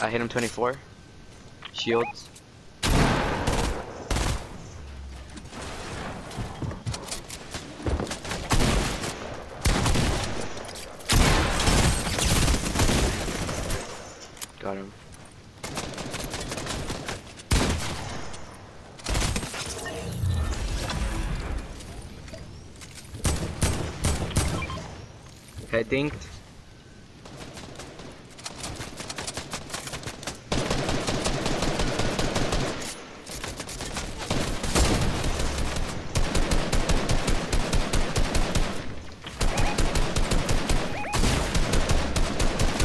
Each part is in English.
I hit him 24. Shields. Got him. Head dinked.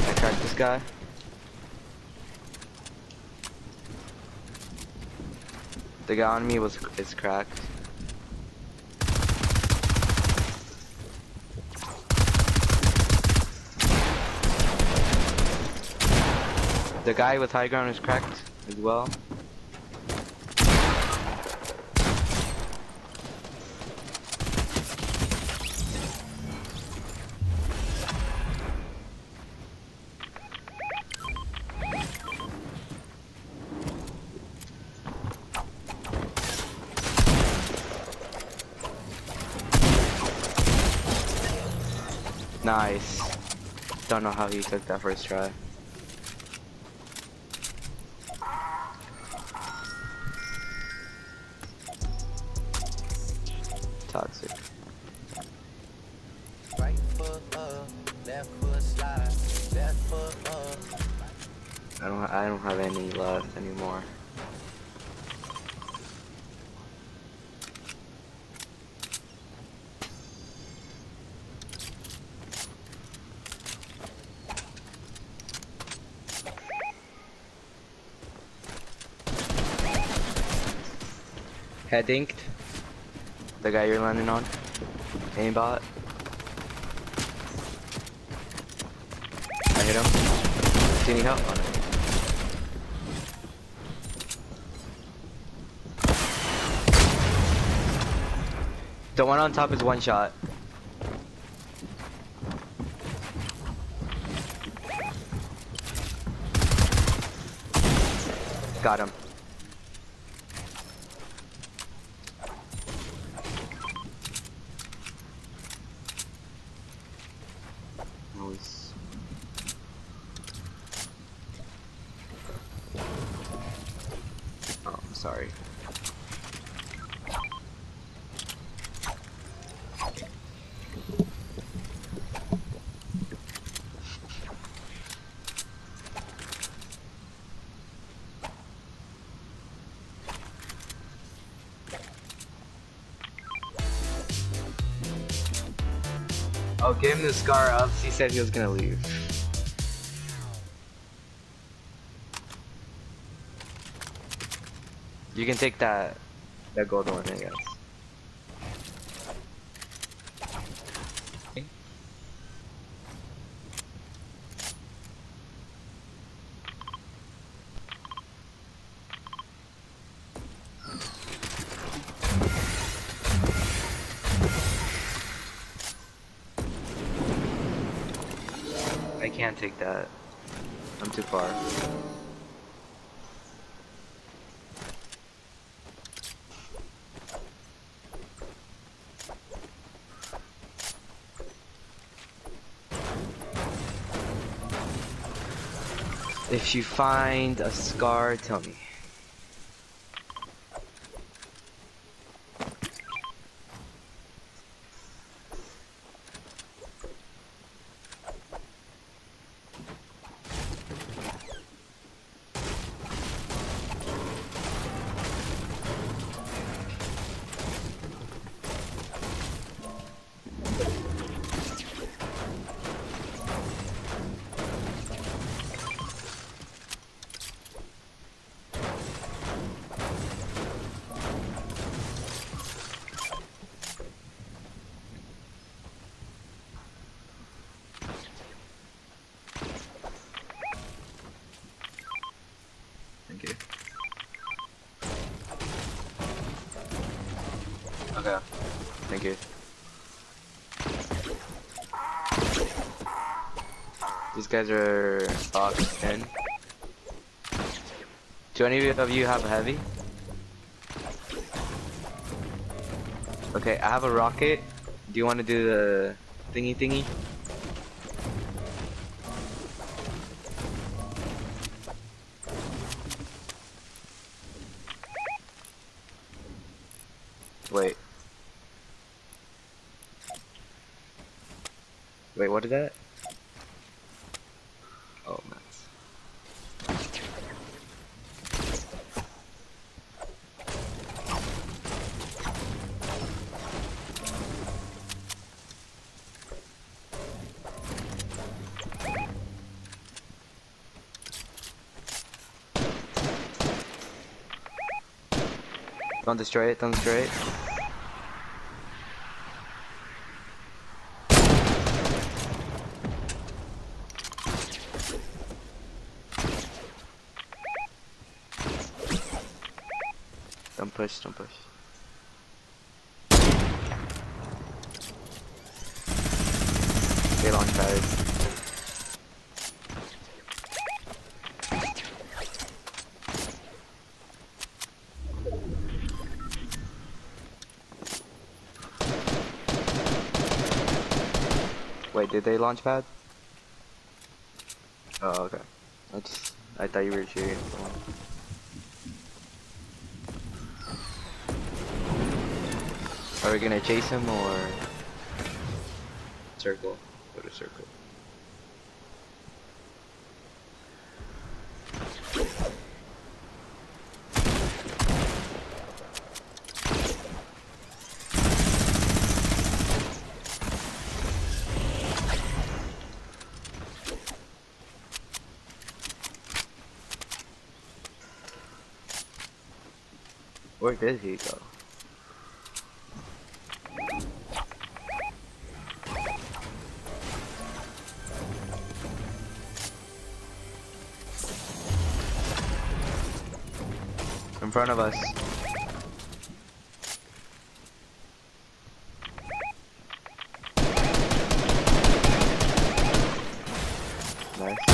I cracked this guy. The guy on me was is cracked. The guy with high ground is cracked as well. Nice. Don't know how he took that first try. Toxic. Right foot up, left foot slide, left foot up. I don't. I don't have any left anymore. Head dinked. The guy you're landing on. Aimbot. I hit him. Do you need help? No. The one on top is one shot. Got him. Give him the scar ups. He said he was gonna leave. You can take that that gold one, I guess. If you find a scar, tell me. Thank you. These guys are box 10. Do any of you have a heavy? Okay, I have a rocket. Do you want to do the thingy thingy? What is that? Oh, nice. Don't destroy it, don't destroy it. Don't push, don't push. They launch pads. Wait, did they launch pad? Oh, okay. I just, I thought you were shooting. Are we gonna chase him or circle? Go to circle. Where did he go? Front of us. Nice.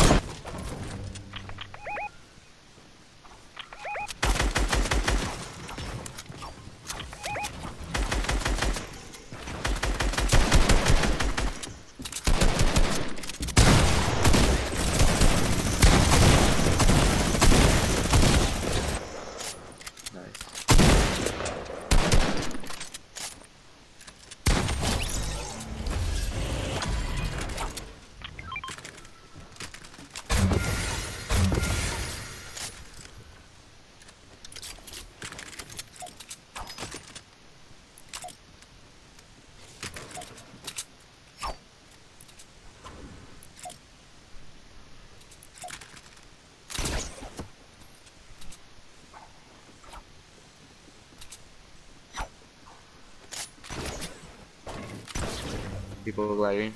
People.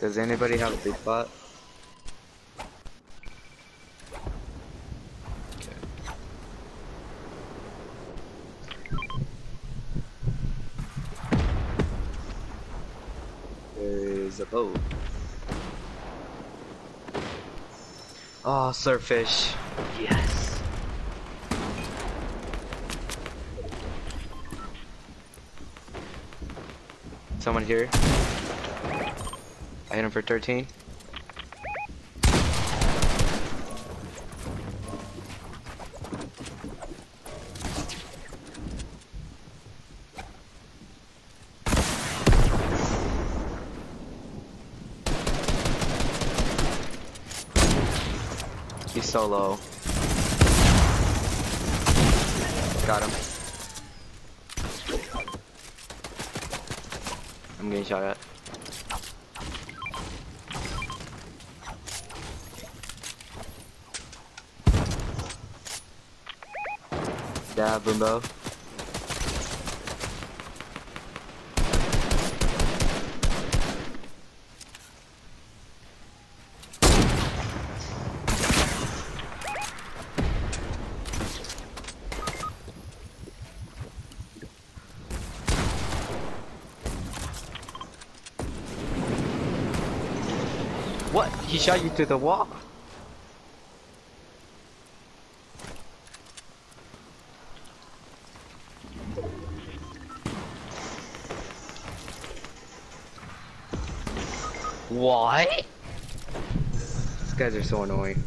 Does anybody have a big bot? Surfish. Yes. Someone here. I hit him for 13. Low. Got him. I'm getting shot at. Dab, Bumbo. What? He shot you through the wall? What? These guys are so annoying.